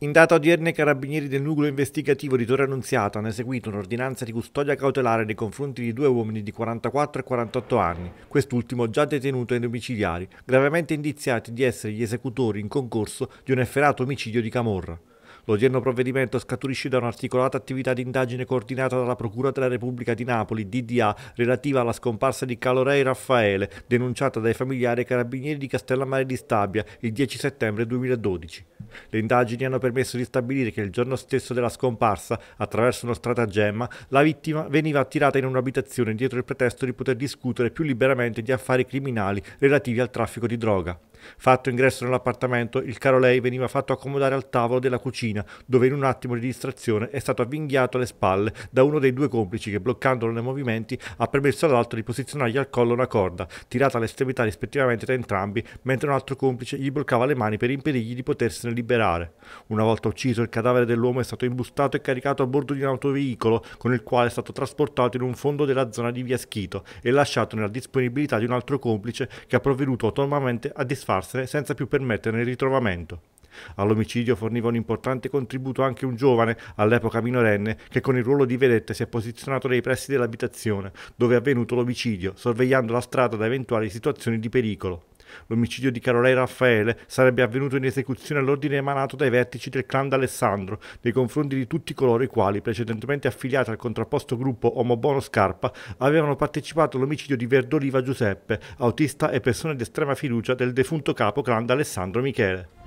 In data odierna i carabinieri del nucleo investigativo di Torre Annunziata hanno eseguito un'ordinanza di custodia cautelare nei confronti di due uomini di 44 e 48 anni, quest'ultimo già detenuto ai domiciliari, gravemente indiziati di essere gli esecutori in concorso di un efferato omicidio di Camorra. L'odierno provvedimento scaturisce da un'articolata attività di indagine coordinata dalla Procura della Repubblica di Napoli, DDA, relativa alla scomparsa di Calorei Raffaele, denunciata dai familiari carabinieri di Castellammare di Stabia il 10 settembre 2012. Le indagini hanno permesso di stabilire che il giorno stesso della scomparsa, attraverso uno stratagemma, la vittima veniva attirata in un'abitazione dietro il pretesto di poter discutere più liberamente di affari criminali relativi al traffico di droga. Fatto ingresso nell'appartamento, il caro lei veniva fatto accomodare al tavolo della cucina, dove in un attimo di distrazione è stato avvinghiato alle spalle da uno dei due complici che, bloccandolo nei movimenti, ha permesso all'altro di posizionargli al collo una corda, tirata all'estremità rispettivamente da entrambi, mentre un altro complice gli bloccava le mani per impedirgli di potersene liberare. Una volta ucciso, il cadavere dell'uomo è stato imbustato e caricato a bordo di un autoveicolo, con il quale è stato trasportato in un fondo della zona di via Schito e lasciato nella disponibilità di un altro complice che ha provveduto autonomamente a disfare disfarsene senza più permetterne il ritrovamento. All'omicidio forniva un importante contributo anche un giovane, all'epoca minorenne, che con il ruolo di vedette si è posizionato nei pressi dell'abitazione, dove è avvenuto l'omicidio, sorvegliando la strada da eventuali situazioni di pericolo. L'omicidio di Carolei Raffaele sarebbe avvenuto in esecuzione all'ordine emanato dai vertici del clan d'Alessandro nei confronti di tutti coloro i quali, precedentemente affiliati al contrapposto gruppo Omobono Scarpa, avevano partecipato all'omicidio di Verdoliva Giuseppe, autista e persona di estrema fiducia del defunto capo clan d'Alessandro Michele.